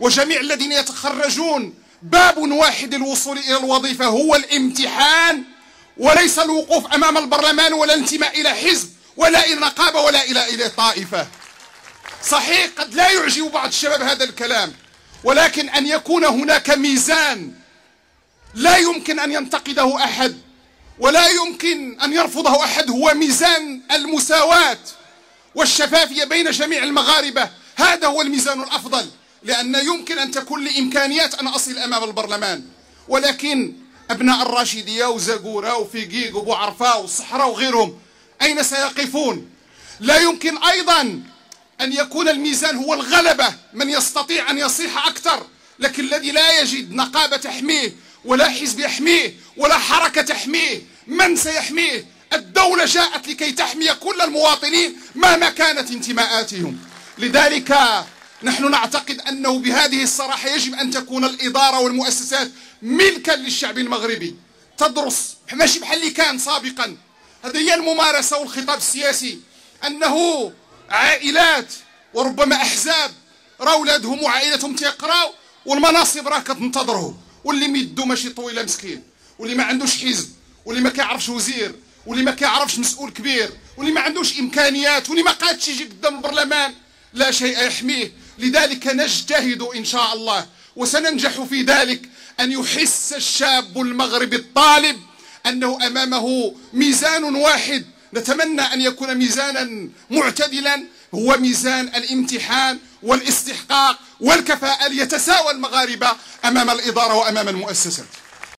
وجميع الذين يتخرجون. باب واحد للوصول إلى الوظيفة هو الامتحان وليس الوقوف أمام البرلمان ولا الانتماء إلى حزب ولا إلى نقابة ولا إلى إلى طائفة. صحيح قد لا يعجب بعض الشباب هذا الكلام ولكن أن يكون هناك ميزان. لا يمكن أن ينتقده أحد ولا يمكن أن يرفضه أحد هو ميزان المساواة والشفافية بين جميع المغاربة. هذا هو الميزان الأفضل. لأن يمكن أن تكون لي إمكانيات أن أصل أمام البرلمان. ولكن أبناء الراشدية وزاقورة وفيقيق وبو عرفة والصحراء وغيرهم أين سيقفون؟ لا يمكن أيضا أن يكون الميزان هو الغلبة من يستطيع أن يصيح أكثر. لكن الذي لا يجد نقابة تحميه ولا حزب يحميه ولا حركة تحميه من سيحميه؟ الدولة جاءت لكي تحمي كل المواطنين مهما كانت انتماءاتهم. لذلك نحن نعتقد أنه بهذه الصراحة يجب أن تكون الإدارة والمؤسسات ملكا للشعب المغربي. تدرس ماشي بحال اللي كان سابقا. هذه هي الممارسة والخطاب السياسي. أنه عائلات وربما أحزاب راه ولادهم وعائلتهم تيقراو والمناصب راه كتنتظرهم. واللي ميدو ماشي طويله مسكين. واللي ما عندوش حزب. واللي ما كيعرفش وزير. واللي ما كيعرفش مسؤول كبير. واللي ما عندوش إمكانيات. واللي ما قادش يجي قدام البرلمان. لا شيء يحميه. لذلك نجتهد إن شاء الله وسننجح في ذلك أن يحس الشاب المغربي الطالب أنه أمامه ميزان واحد. نتمنى أن يكون ميزانا معتدلا هو ميزان الامتحان والاستحقاق والكفاءة ليتساوى المغاربة أمام الإدارة وأمام المؤسسات